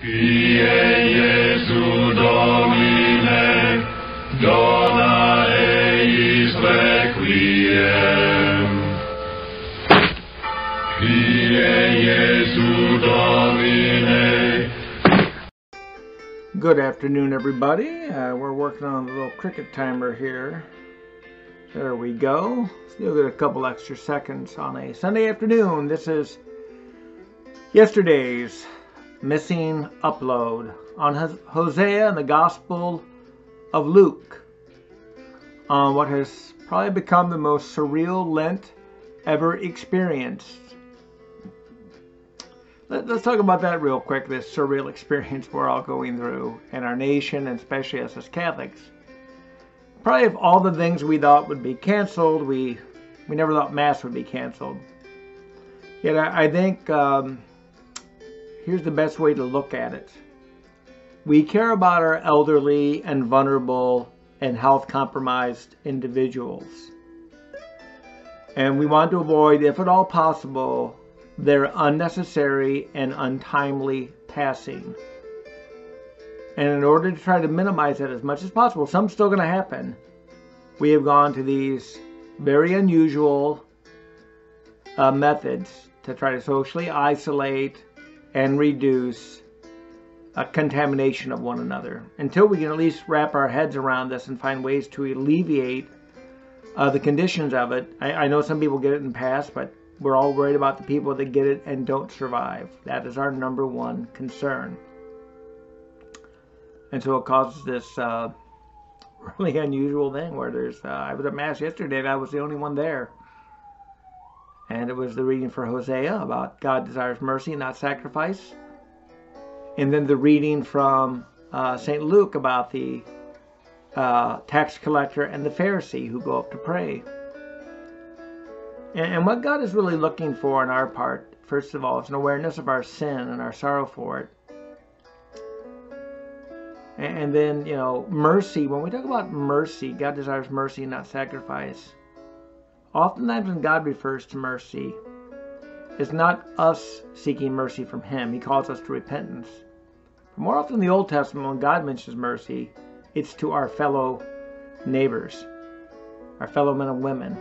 Kyrie Jesu Domine, dona eis requiem. Kyrie Jesu Domine, Good afternoon, everybody. Uh, we're working on a little cricket timer here. There we go. Still get a couple extra seconds on a Sunday afternoon. This is yesterday's missing upload on Hos- Hosea and the Gospel of Luke on what has probably become the most surreal Lent ever experienced. Let, us talk about that real quick. This surreal experience we're all going through in our nation, and especially us as Catholics. Probably of all the things we thought would be canceled, we we never thought Mass would be canceled. Yet I, I think um, here's the best way to look at it. We care about our elderly and vulnerable and health compromised individuals. And we want to avoid, if at all possible, their unnecessary and untimely passing. And in order to try to minimize that as much as possible, some's still going to happen. We have gone to these very unusual uh, methods to try to socially isolate and reduce a contamination of one another until we can at least wrap our heads around this and find ways to alleviate uh, the conditions of it. I, I know some people get it in the past, but we're all worried about the people that get it and don't survive. That is our number one concern. And so it causes this uh, really unusual thing where there's, uh, I was at Mass yesterday and I was the only one there. And it was the reading for Hosea about God desires mercy, not sacrifice. And then the reading from uh, St. Luke about the uh, tax collector and the Pharisee who go up to pray. And, and what God is really looking for on our part, first of all, is an awareness of our sin and our sorrow for it. And, and then, you know, mercy. When we talk about mercy, God desires mercy, not sacrifice. Oftentimes, when God refers to mercy, it's not us seeking mercy from Him. He calls us to repentance. But more often in the Old Testament, when God mentions mercy, it's to our fellow neighbors, our fellow men and women.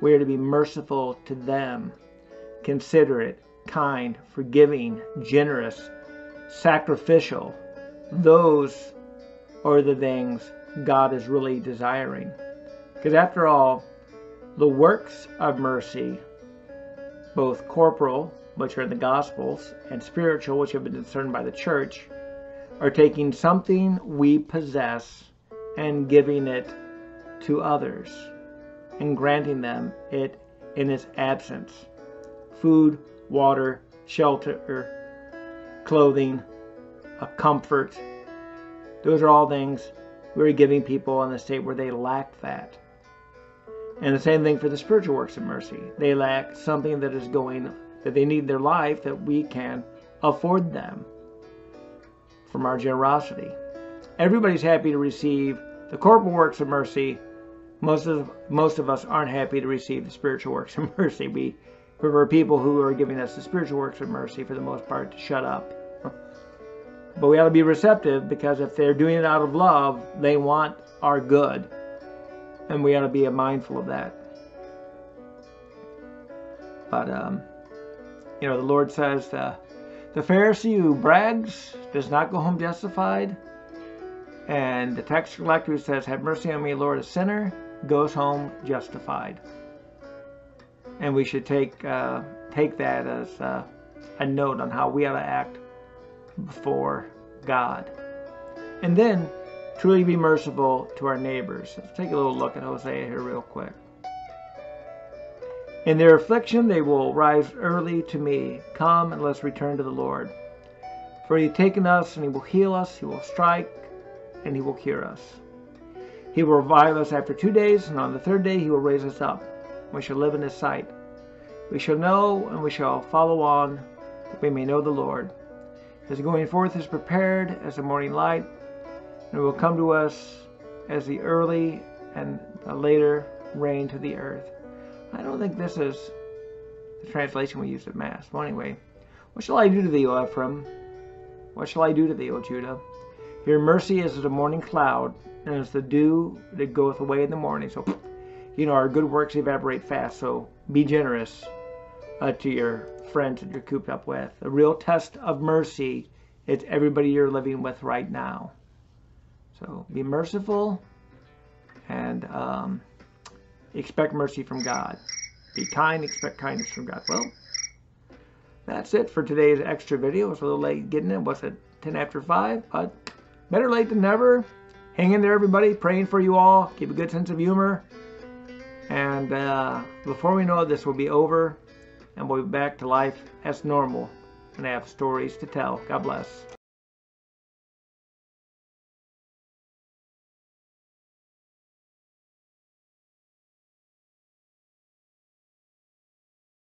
We are to be merciful to them, considerate, kind, forgiving, generous, sacrificial. Those are the things God is really desiring. Because after all, the works of mercy, both corporal, which are in the Gospels, and spiritual, which have been discerned by the Church, are taking something we possess and giving it to others and granting them it in its absence. Food, water, shelter, clothing, a comfort. Those are all things we're giving people in the state where they lack that. And the same thing for the spiritual works of mercy. They lack something that is going, that they need in their life that we can afford them from our generosity. Everybody's happy to receive the corporal works of mercy. Most of most of us aren't happy to receive the spiritual works of mercy. We prefer people who are giving us the spiritual works of mercy for the most part to shut up. But we ought to be receptive because if they're doing it out of love, they want our good. And we ought to be mindful of that. But, um, you know, the Lord says the, the Pharisee who brags does not go home justified. And the tax collector who says, Have mercy on me, Lord, a sinner, goes home justified. And we should take, uh, take that as uh, a note on how we ought to act before God. And then truly be merciful to our neighbors. Let's take a little look at Hosea here, real quick. In their affliction they will rise early to me. Come and let's return to the Lord. For he has taken us and he will heal us, he will strike and he will cure us. He will revive us after two days, and on the third day he will raise us up. We shall live in his sight. We shall know and we shall follow on, that we may know the Lord. His going forth is prepared as the morning light, and will come to us as the early and the later rain to the earth. I don't think this is the translation we used at Mass. Well, anyway, what shall I do to thee, O Ephraim? What shall I do to thee, O Judah? Your mercy is as a morning cloud, and as the dew that goeth away in the morning. So, you know, our good works evaporate fast, so be generous uh, to your friends that you're cooped up with. A real test of mercy is everybody you're living with right now. So be merciful and um, expect mercy from God. Be kind, expect kindness from God. Well, that's it for today's extra video. It was a little late getting it. Was it 10 after 5? But better late than never. Hang in there, everybody. Praying for you all. Keep a good sense of humor. And uh, before we know it, this will be over. And we'll be back to life as normal. And I have stories to tell. God bless.